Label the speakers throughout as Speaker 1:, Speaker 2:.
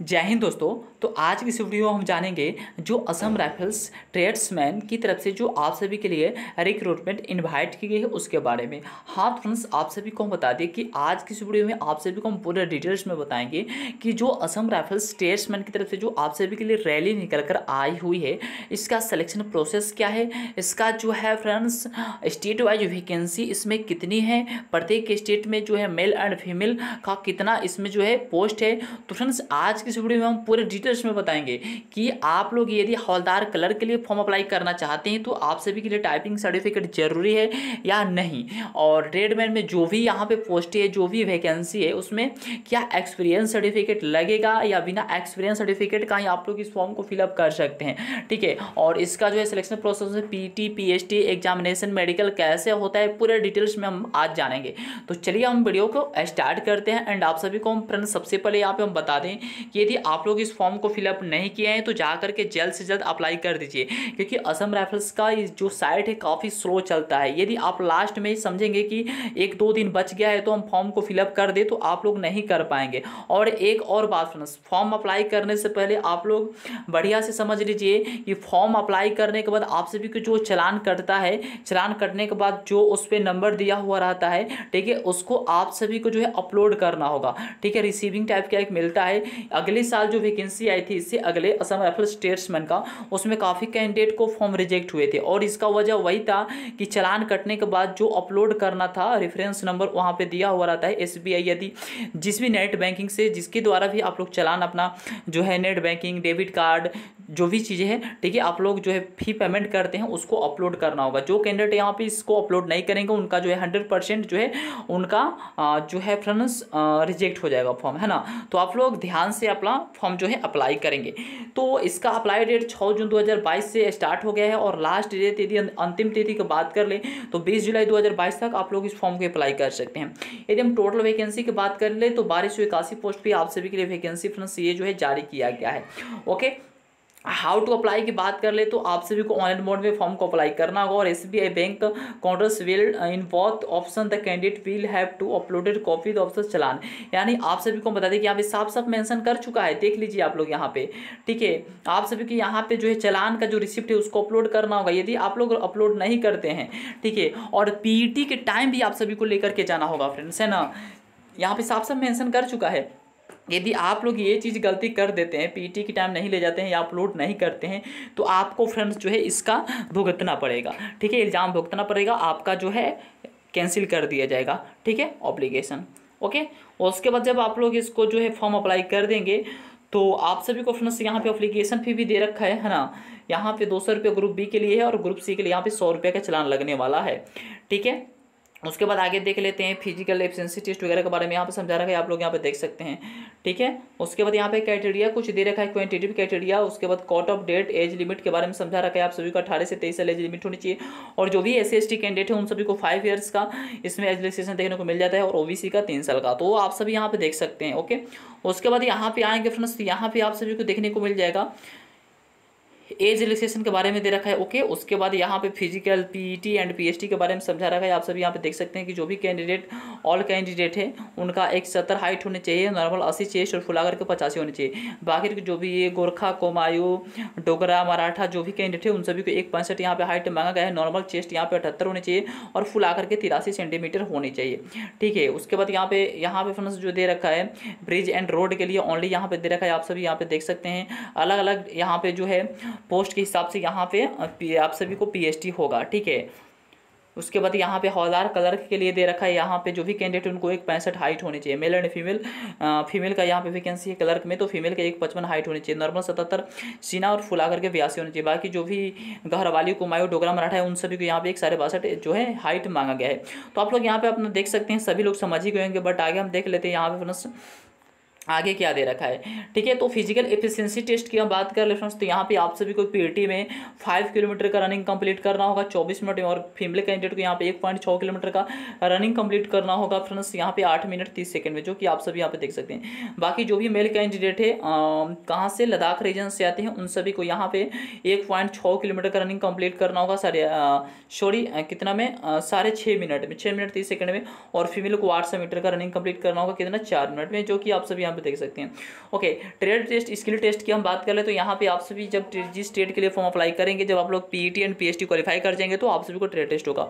Speaker 1: जय हिंद दोस्तों। तो आज की इस वीडियो में हम जानेंगे जो असम राइफल्स ट्रेड्समैन की तरफ़ से जो आप सभी के लिए रिक्रूटमेंट इनवाइट की गई है, उसके बारे में। हाँ फ्रेंड्स आप सभी को हम बता दें कि आज की इस वीडियो में आप सभी को हम पूरे डिटेल्स में बताएँगे कि जो असम राइफल्स ट्रेड्समैन की तरफ़ से जो आप सभी के लिए रैली निकल कर आई हुई है, इसका सलेक्शन प्रोसेस क्या है, इसका जो है फ्रेंड्स स्टेट वाइज वैकेंसी इसमें कितनी है, प्रत्येक स्टेट में जो है मेल एंड फीमेल का कितना इसमें जो है पोस्ट है। तो फ्रेंड्स आज इस वीडियो में हम पूरे डिटेल्स में बताएँगे कि आप लोग यदि हवलदार कलर के लिए फॉर्म अप्लाई करना चाहते हैं तो आप सभी के लिए टाइपिंग सर्टिफिकेट ज़रूरी है या नहीं? और रेडमैन में जो भी यहाँ पे पोस्ट है, जो भी वैकेंसी है, उसमें क्या एक्सपीरियंस सर्टिफिकेट लगेगा या बिना एक्सपीरियंस सर्टिफिकेट का ही आप लोग इस फॉर्म को फिलअप कर सकते हैं? ठीक है? और इसका जो है selection process P T P H T examination medical कैसे होता है, पूरे डिटेल्स में हम आज जानेंगे। तो चलिए हम वीडियो को स्टार्ट करते हैं एंड आप सभी को हम फ्रेंड सबसे पहले यहाँ पे हम बता दें कि यदि आप लोग इस फॉर्म को फिलअप नहीं किए हैं तो जा करके जल्द से जल्द अप्लाई कर दीजिए। क्योंकि असम राइफल्स का जो साइट है, काफ़ी स्लो चलता है। यदि आप लास्ट में समझेंगे कि एक दो दिन बच गया है तो हम फॉर्म को फिलअप कर दे तो आप लोग नहीं कर पाएँगे। और एक और बात फॉर्म अप्लाई करने से पहले आप लोग बढ़िया से समझ लीजिए कि फॉर्म अप्लाई करने के बाद आप सभी को जो चलान कटता है, चलान कटने के बाद जो उस पर नंबर दिया हुआ रहता है, ठीक है, उसको आप सभी को जो है अपलोड करना होगा। ठीक है रिसीविंग टाइप का एक मिलता है। अगले साल जो वैकेंसी आई थी, इससे अगले असम राइफल स्टेट्समैन का, उसमें काफ़ी कैंडिडेट को फॉर्म रिजेक्ट हुए थे। और इसका वजह वही था कि चलान कटने के बाद जो अपलोड करना था रेफरेंस नंबर वहाँ पर दिया हुआ रहता है एसबीआई यदि जिस भी नेट बैंकिंग से, जिसके द्वारा भी आप लोग चलान अपना जो है नेट बैंकिंग डेबिट कार्ड जो भी चीज़ें हैं, ठीक है, आप लोग जो है फ़ी पेमेंट करते हैं, उसको अपलोड करना होगा। जो कैंडिडेट यहाँ पे इसको अपलोड नहीं करेंगे, उनका जो है हंड्रेड परसेंट जो है, उनका जो है फ्रेंड्स रिजेक्ट हो जाएगा फॉर्म है ना? तो आप लोग ध्यान से अपना फॉर्म जो है अप्लाई करेंगे। तो इसका अप्लाई डेट छः जून 2022 से स्टार्ट हो गया है और लास्ट डेट यदि अंतिम तिथि की बात कर लें तो 20 जुलाई 2022 तक आप लोग इस फॉर्म को अप्लाई कर सकते हैं। यदि हम टोटल वैकेंसी की बात कर ले तो बारह सौ इक्यासी पोस्ट पर आप सभी के लिए वैकेंसी फ्रेंड्स ये जो है जारी किया गया है। ओके हाउ टू अप्लाई की बात कर ले तो आप सभी को ऑनलाइन मोड में फॉर्म को अप्लाई करना होगा। और S B I bank counters will in both option the candidate will have to uploaded copy the option challan. यानी आप सभी को बता दें कि यहाँ पे साफ़ साफ़ मेंशन कर चुका है। देख लीजिए आप लोग यहाँ पे। ठीक है? आप सभी को यहाँ पे जो है चलान का जो रिसिप्ट है उसको अपलोड करना होगा। यदि आप लोग अपलोड नहीं करते हैं, ठीक है? और पीईटी के टाइम भी आप सभी को लेकर के जाना होगा फ्रेंड्स है ना? यहाँ पे साफ़ साफ़ मेंशन कर चुका है। यदि आप लोग ये चीज़ गलती कर देते हैं, पीटी की टाइम नहीं ले जाते हैं या अपलोड नहीं करते हैं तो आपको फ्रेंड्स जो है इसका भुगतना पड़ेगा। ठीक है, इल्ज़ाम भुगतना पड़ेगा, आपका जो है कैंसिल कर दिया जाएगा। ठीक है ऑब्लिगेशन ओके और उसके बाद जब आप लोग इसको जो है फॉर्म अप्लाई कर देंगे तो आप सभी को फ्रेंड्स यहाँ पे अप्लीकेशन फ़ी भी दे रखा है है ना? यहाँ पे दो सौ रुपये ग्रुप बी के लिए है और ग्रुप सी के लिए यहाँ पे सौ रुपये का चलान लगने वाला है। ठीक है? उसके बाद आगे देख लेते हैं फ़िज़िकल एफिशिएंसी टेस्ट वगैरह के बारे में। यहाँ पे समझा रखा है, आप लोग यहाँ पे देख सकते हैं, ठीक है? उसके बाद यहाँ पे क्राइटेरिया कुछ दे रखा है क्वान्टिटिव क्राइटेरिया उसके बाद cut off date age limit के बारे में समझा रखा है। आप सभी को अठारह से तेईस साल एज लिमिट होनी चाहिए। और जो भी एस सी कैंडिडेट है, उन सभी को फाइव ईयर्स का इसमें एज देखने को मिल जाता है, और ओबीसी का तीन साल का। तो आप सभी यहाँ पे देख सकते हैं ओके उसके बाद यहाँ पे आएँगे फ्रेंड्स यहाँ पे आप सभी को देखने को मिल जाएगा। एज रिलेक्सेशन के बारे में दे रखा है ओके उसके बाद यहाँ पे फ़िज़िकल पीईटी एंड पीएचडी के बारे में समझा रखा है। आप सभी यहाँ पे देख सकते हैं कि जो भी कैंडिडेट ऑल कैंडिडेट है, उनका एक सत्तर हाइट होनी चाहिए नॉर्मल अस्सी चेस्ट और फुलाकर के पचासी होनी चाहिए। बाकी जो भी ये गोरखा, कोमायू, डोगरा, मराठा जो भी कैंडिडेट है, उन सभी को एक पैंसठ यहाँ पे हाइट मांगा गया है। नॉर्मल चेस्ट यहाँ पे अठहत्तर होनी चाहिए और फुल आकर के तिरासी सेंटीमीटर होनी चाहिए। ठीक है, उसके बाद यहाँ पे यहाँ पे फ्रेंड्स जो दे रखा है ब्रिज एंड रोड के लिए ओनली यहाँ पे दे रखा है। आप सभी यहाँ पे देख सकते हैं। अलग अलग यहाँ पे जो है पोस्ट के हिसाब से यहाँ पे आप सभी को पीएचडी होगा, ठीक है? उसके बाद यहाँ पे हौलदार कलर के लिए दे रखा है, यहाँ पे जो भी कैंडिडेट उनको एक पैंसठ हाइट होनी चाहिए मेल एंड फीमेल फीमेल का यहाँ पे वैकेंसी है क्लर्क में तो फीमेल का एक पचपन हाइट होनी चाहिए नॉर्मल सतहत्तर, सीना और फुला करके बयासी होनी चाहिए, बाकी जो भी गहरवाली कुमायू, डोगरा, मराठा है, उन सभी को यहाँ पे एक साढ़े बासठ जो है हाइट मांगा गया है। तो आप लोग यहाँ पे अपना देख सकते हैं, सभी लोग समझ ही गए बट आगे हम देख लेते हैं, यहाँ पे आगे क्या दे रखा है? ठीक है तो फ़िज़िकल एफिशिएंसी टेस्ट की हम बात कर ले फ्रेंड्स तो यहाँ पे आप सभी को पीटी में फाइव किलोमीटर का रनिंग कंप्लीट करना होगा, चौबीस मिनट में, और फीमेल कैंडिडेट को यहाँ पे एक पॉइंट छः किलोमीटर का रनिंग कंप्लीट करना होगा। फ्रेंड्स यहाँ पे आठ मिनट तीस सेकंड में, जो कि आप सभी यहाँ पे देख सकते हैं। बाकी जो भी मेल कैंडिडेट है कहाँ से लद्दाख रीजन से आते हैं, उन सभी को यहाँ पे एक पॉइंट छः किलोमीटर का रनिंग कंप्लीट करना होगा। सारे सॉरी कितना में? साढ़े छः मिनट में छः मिनट तीस सेकंड में, और फीमेल को आठ सौ मीटर का रनिंग कंप्लीट करना होगा। कितना? चार मिनट में, जो कि आप सभी यहाँ पे देख सकते हैं। Okay trade test skill test की हम बात कर ले तो यहाँ पे आप सभी जब जिस ट्रेड के लिए फॉर्म अप्लाई करेंगे, जब आप लोग पी एंड पी क्वालिफाई कर जाएँगे तो आप सभी को ट्रेड टेस्ट होगा।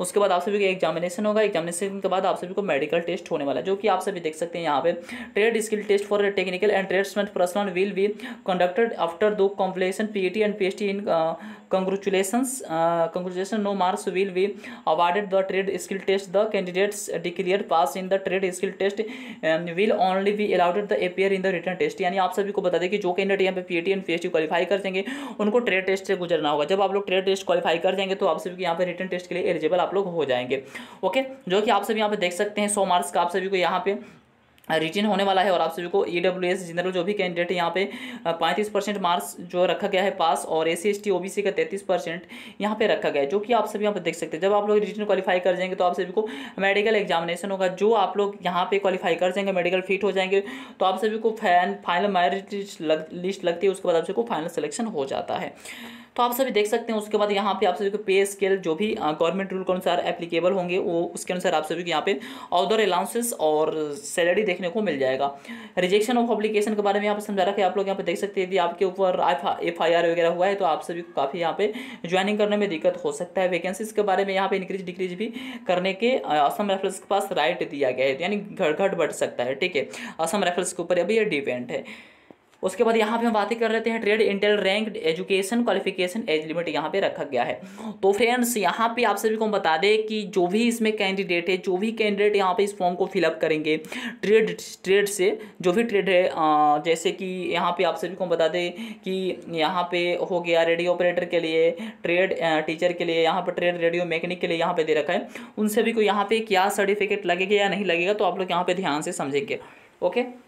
Speaker 1: उसके बाद आप सभी का एग्जामिनेशन होगा। एग्जामिनेशन के बाद आप सभी को मेडिकल टेस्ट होने वाला है, जो कि आप सभी देख सकते हैं यहाँ पे। Trade skill test for technical and tradesman personnel will be conducted after the completion P and P in congratulations uh, congratulations no marks will be awarded the trade skill test the candidates declared pass in the trade skill test um, will only be allowed the appear in the written test यानी आप सभी को बता दें कि जो candidate यहाँ पे P ET and P H qualify कर जाएँगे उनको ट्रेड टेस्ट से गुजरना होगा जब आप लोग ट्रेड टेस्ट क्वालिफाई कर जाएँगे तो आप सभी को यहाँ पे रिटर्न टेस्ट के लिए एलिजिबल आप लोग हो जाएँगे ओके जो कि आप सभी यहाँ पे देख सकते हैं सौ मार्क्स का आप सभी को यहाँ पे रिटिन होने वाला है और आप सभी को ई डब्ल्यू एस जनरल जो भी कैंडिडेट है यहाँ पे पैंतीस परसेंट मार्क्स जो रखा गया है पास और A C S T O B C का तैंतीस परसेंट यहाँ पे रखा गया है, जो कि आप सभी यहाँ पे देख सकते हैं। जब आप लोग रिटिन क्वालिफाई कर जाएँगे तो आप सभी को मेडिकल एग्जामिनेशन होगा। जो आप लोग यहाँ पे क्वालिफाई कर जाएँगे मेडिकल फिट हो जाएँगे तो आप सभी को फ़ैन फाइनल मेरिट लिस्ट लगती है, उसके बाद आप सभी को फाइनल सिलेक्शन हो जाता है। तो आप सभी देख सकते हैं, उसके बाद यहाँ पे आप सभी को पे स्केल जो भी गवर्नमेंट रूल के अनुसार एप्लीकेबल होंगे, वो उसके अनुसार आप सभी को यहाँ पे अदर अलाउंसेस और सैलरी देखने को मिल जाएगा। रिजेक्शन ऑफ़ अप्लीकेशन के बारे में यहाँ पर समझा रखा है। आप लोग यहाँ पर देख सकते हैं, यदि आपके ऊपर एफ़ आई आर वगैरह हुआ है तो आप सभी को काफ़ी यहाँ पे ज्वाइनिंग करने में दिक्कत हो सकता है। वैकेंसीज के बारे में यहाँ पे इंक्रीज डिक्रीज भी करने के असम रेफरेंस के पास राइट दिया गया है। यानी घट घट बढ़ सकता है, ठीक है? असम रेफरेंस के ऊपर अभी ये डिपेंड है। उसके बाद यहाँ पे हम बातें कर लेते हैं trade intel rank education qualification age limit यहाँ पे रखा गया है। तो फ्रेंड्स यहाँ पे आप सभी को हम बता दें कि जो भी इसमें कैंडिडेट है, जो भी कैंडिडेट यहाँ पे इस फॉर्म को फिलअप करेंगे ट्रेड ट्रेड से जो भी ट्रेड है जैसे कि यहाँ पे आप सभी को बता दें कि यहाँ पे हो गया रेडियो ऑपरेटर के लिए ट्रेड टीचर के लिए, यहाँ पर ट्रेड रेडियो मैकेनिक के लिए यहाँ पे दे रखा है। उन सभी को यहाँ पे क्या सर्टिफिकेट लगेगा या नहीं लगेगा तो आप लोग यहाँ पे ध्यान से समझेंगे ओके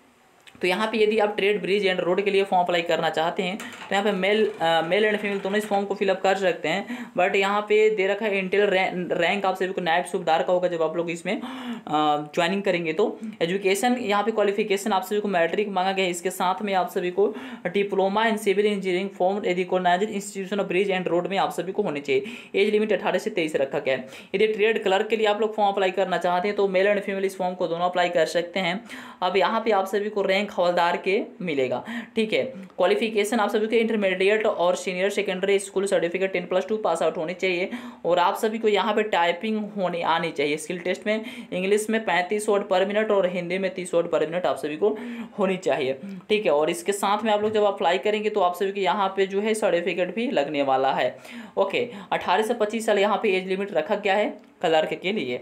Speaker 1: तो यहाँ पे यदि आप ट्रेड ब्रिज एंड रोड के लिए फॉर्म अप्लाई करना चाहते हैं तो यहाँ पे मेल मेल एंड फीमेल दोनों इस फॉर्म को फिलअप कर सकते हैं। बट यहाँ पे दे रखा है इंटेल रैंक आप सभी को नायब सुबदार का होगा जब आप लोग इसमें ज्वाइनिंग करेंगे। तो एजुकेशन यहाँ पे क्वालिफिकेशन आप सभी को मैट्रिक मांगा गया है। इसके साथ में आप सभी को diploma in civil engineering form यदि recognise institution of bridge and road में आप सभी को होनी चाहिए। एज लिमिट अठारह से तेईस रखा गया है। यदि ट्रेड क्लर्क के लिए आप लोग फॉर्म अप्लाई करना चाहते हैं तो मेल एंड फीमेल इस फॉर्म को दोनों अप्लाई कर सकते हैं। अब यहाँ पे आप सभी को रैंक हवलदार के मिलेगा। ठीक है? क्वालिफिकेशन आप सभी को इंटरमीडिएट और senior secondary school certificate ten plus two pass out होने चाहिए और आप सभी को यहाँ पे टाइपिंग होनी, आनी चाहिए। स्किल टेस्ट में इंग्लिश में पैंतीस वर्ड पर मिनट और हिंदी में तीस वर्ड पर मिनट आप सभी को होनी चाहिए। ठीक है? और इसके साथ में आप लोग जब अप्लाई करेंगे तो आप सभी को यहाँ पे जो है सर्टिफिकेट भी लगने वाला है। ओके अठारह से पच्चीस साल यहाँ पे एज लिमिट रखा गया है क्लर्क के लिए।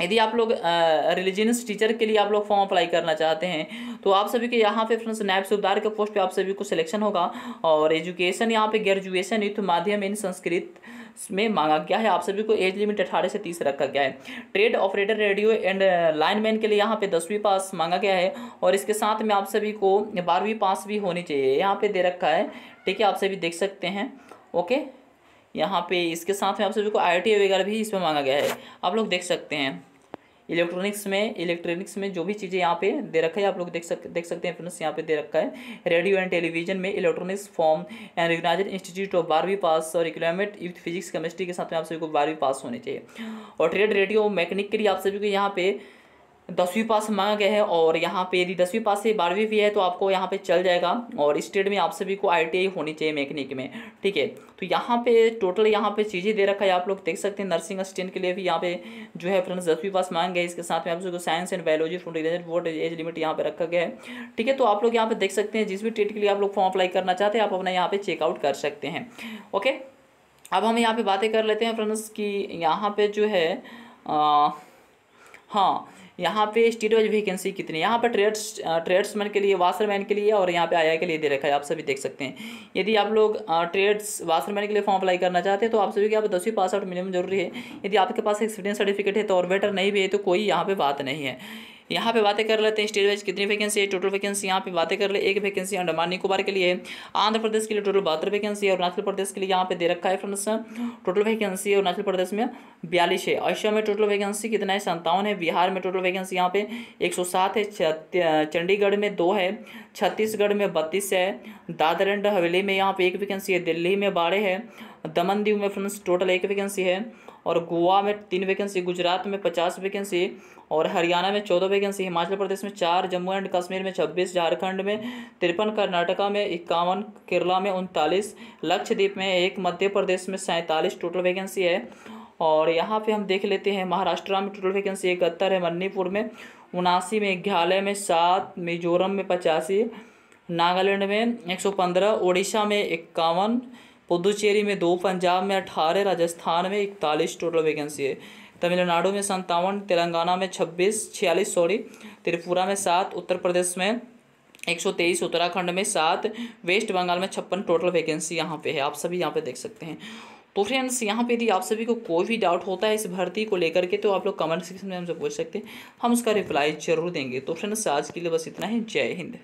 Speaker 1: यदि आप लोग रिलीजियस टीचर के लिए आप लोग फॉर्म अप्लाई करना चाहते हैं तो आप सभी के यहाँ पे फ्रेंड्स नायब सूबदार के पोस्ट पे आप सभी को सिलेक्शन होगा और एजुकेशन यहाँ पे ग्रेजुएशन युद्ध माध्यम इन संस्कृत में मांगा गया है। आप सभी को एज लिमिट अठारह से तीस रखा गया है। Trade operator radio and lineman के लिए यहाँ पे दसवीं पास मांगा गया है और इसके साथ में आप सभी को बारहवीं पास भी होनी चाहिए। यहाँ पे दे रखा है। ठीक है, आप सभी देख सकते हैं। ओके यहाँ पे इसके साथ में आप सभी को आई वगैरह भी इसमें मांगा गया है। आप लोग देख सकते हैं। इलेक्ट्रॉनिक्स में इलेक्ट्रॉनिक्स में जो भी चीज़ें यहाँ पे दे रखा है, आप लोग देख सक, देख सकते हैं फ्रेंड्स, यहाँ पे दे रखा है। रेडियो एंड टेलीविज़न में electronics form and recognise institute of बारहवीं पास और इकोनॉमिक विथ फिजिक्स केमिस्ट्री के साथ में आप सभी को बारहवीं पास होने चाहिए। और ट्रेड रेडियो मैकेनिक के लिए आप सभी को यहाँ पे दसवीं पास मांगा गया है और यहाँ पे यदि दसवीं पास से बारहवीं भी है तो आपको यहाँ पे चल जाएगा और स्टेट में आप सभी को आईटीआई होनी चाहिए मैकेनिक में ठीक है तो यहाँ पे टोटल यहाँ पे चीज़ें दे रखा है आप लोग देख सकते हैं नर्सिंग असिस्टेंट के लिए भी यहाँ पे जो है फ्रेंड्स दसवीं पास मांग गए इसके साथ में आप सभी को science and biology from board age limit यहाँ पे रखा गया है ठीक है तो आप लोग यहाँ पे देख सकते हैं जिस भी टेट के लिए आप लोग फॉर्म अप्लाई करना चाहते हैं आप अपना यहाँ पे चेकआउट कर सकते हैं ओके अब हम यहाँ पे बातें कर लेते हैं फ्रेंड्स की यहाँ पे जो है हाँ यहाँ पे स्टेट वाइज वैकेंसी कितनी है? यहाँ पर ट्रेड्स ट्रेड्समैन के लिए वाशरमैन के लिए और यहाँ पे आई के लिए दे रखा है, आप सभी देख सकते हैं। यदि आप लोग ट्रेड्स वाशरमैन के लिए फॉर्म अप्लाई करना चाहते हैं तो आप सभी के आप दसवीं पास आउट मिनिमम ज़रूरी है। यदि आपके पास एक्सपीरियंस सर्टिफिकेट है तो और बेटर नहीं भी है तो कोई यहाँ पर बात नहीं है। यहाँ पे बातें कर लेते हैं स्टेट वाइज कितनी वैकेंसी है टोटल वैकेंसी यहाँ पे बातें कर ले, एक वैकेंसी अंडमान निकोबार के लिए आंध्र प्रदेश के लिए टोटल बहत्तर वैकेंसी है, अरुणाचल प्रदेश के लिए यहाँ पे दे रखा है friends total vacancy Arunachal Pradesh में बयालीस है। असम में टोटल वैकेंसी कितना है? संतावन है। बिहार में टोटल वैकेंसी यहाँ पे एक सौ सात है। चंडीगढ़ में दो है। छत्तीसगढ़ में बत्तीस है। दादर एंड हवेली में यहाँ पे एक वैकेंसी है। दिल्ली में बारह है। दमन दीव में फ्रेंड्स टोटल एक वैकेंसी है और गोवा में तीन वैकेंसी गुजरात में पचास वैकेंसी और हरियाणा में चौदह वैकेंसी हिमाचल प्रदेश में चार, जम्मू एंड कश्मीर में छब्बीस, झारखंड में तिरपन, कर्नाटका में इक्यावन, केरला में उनतालीस, लक्षद्वीप में एक, मध्य प्रदेश में सैंतालीस टोटल वैकेंसी है। और यहाँ पे हम देख लेते हैं, महाराष्ट्र में टोटल वैकेंसी इकहत्तर है, मणिपुर में उनासी में मेघालय में सात, मिजोरम में पचासी, नागालैंड में एक सौ पंद्रह उड़ीसा में इक्यावन पुदुचेरी में दो पंजाब में अठारह, राजस्थान में इकतालीस टोटल वैकेंसी है। तमिलनाडु में संतावन तेलंगाना में छब्बीस, छियालीस सॉरी त्रिपुरा में सात, उत्तर प्रदेश में एक सौ तेईस, उत्तराखंड में सात, वेस्ट बंगाल में छप्पन टोटल वैकेंसी यहाँ पे है। आप सभी यहाँ पे देख सकते हैं। तो फ्रेंड्स यहाँ पे यदि आप सभी को कोई भी डाउट होता है इस भर्ती को लेकर के तो आप लोग कमेंट सेक्शन में हमसे पूछ सकते हैं। हम उसका रिप्लाई ज़रूर देंगे। तो फ्रेंड्स आज के लिए बस इतना ही। जय हिंद।